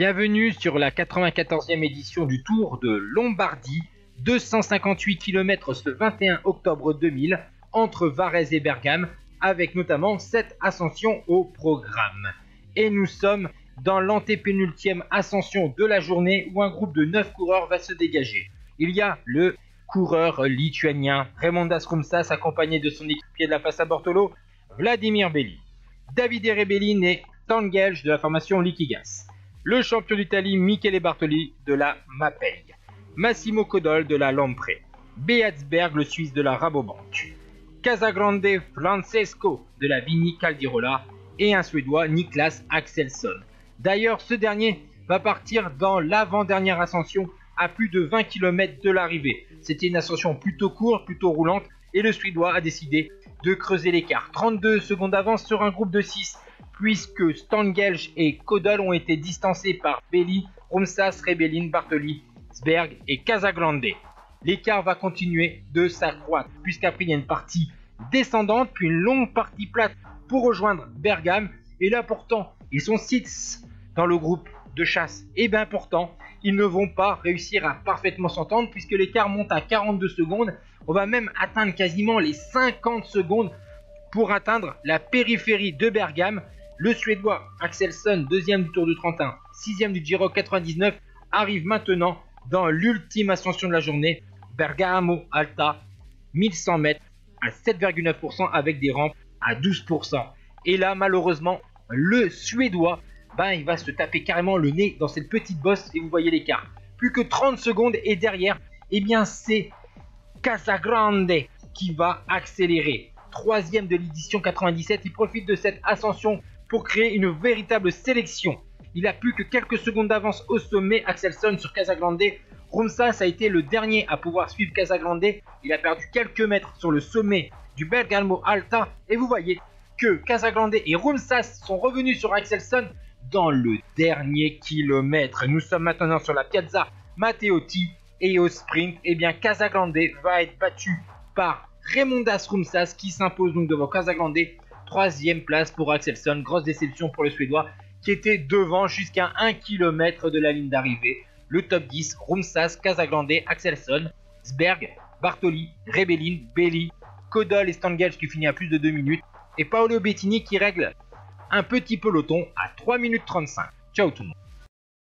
Bienvenue sur la 94e édition du Tour de Lombardie, 258 km ce 21 octobre 2000 entre Varese et Bergame, avec notamment 7 ascensions au programme. Et nous sommes dans l'antépénultième ascension de la journée où un groupe de 9 coureurs va se dégager. Il y a le coureur lituanien Raimondas Rumsas accompagné de son équipier de la face à Bortolo, Vladimir Belli. David Rebellin et Tangelj de la formation Liquigas. Le champion d'Italie Michele Bartoli de la Mapei. Massimo Codol de la Lampre. Beatsberg le Suisse de la Rabobank. Casagrande Francesco de la Vini Caldirola et un Suédois Niklas Axelsson. D'ailleurs, ce dernier va partir dans l'avant-dernière ascension à plus de 20 km de l'arrivée. C'était une ascension plutôt courte, plutôt roulante, et le Suédois a décidé de creuser l'écart. 32 secondes d'avance sur un groupe de 6, puisque Stangelj et Kodal ont été distancés par Belli, Rumsas, Rebellin, Bartoli, Sberg et Casagrande. L'écart va continuer de s'accroître, puisqu'après il y a une partie descendante, puis une longue partie plate pour rejoindre Bergame. Et là pourtant, ils sont 6 dans le groupe de chasse. Et bien pourtant, ils ne vont pas réussir à parfaitement s'entendre puisque l'écart monte à 42 secondes. On va même atteindre quasiment les 50 secondes pour atteindre la périphérie de Bergame. Le Suédois Axelsson, deuxième du Tour du 31, sixième du Giro 99, arrive maintenant dans l'ultime ascension de la journée, Bergamo Alta, 1100 mètres à 7,9% avec des rampes à 12%. Et là, malheureusement, le Suédois ben, il va se taper carrément le nez dans cette petite bosse et vous voyez l'écart. Plus que 30 secondes et derrière, eh bien c'est Casagrande qui va accélérer. Troisième de l'édition 97, il profite de cette ascension pour créer une véritable sélection. Il a plus que quelques secondes d'avance au sommet, Axelson sur Casagrande. Rumsas a été le dernier à pouvoir suivre Casagrande. Il a perdu quelques mètres sur le sommet du Bergamo Alta. Et vous voyez que Casagrande et Rumsas sont revenus sur Axelson dans le dernier kilomètre. Nous sommes maintenant sur la Piazza Matteotti et au sprint, eh bien Casagrande va être battu par Raimondas Rumsas qui s'impose donc devant Casagrande. Troisième place pour Axelson, grosse déception pour le Suédois qui était devant jusqu'à 1 km de la ligne d'arrivée. Le top 10, Rumsas, Casagrande, Axelson, Sberg, Bartoli, Rebellin, Belli, Kodol et Stangels qui finit à plus de 2 minutes. Et Paolo Bettini qui règle un petit peloton à 3 minutes 35. Ciao tout le monde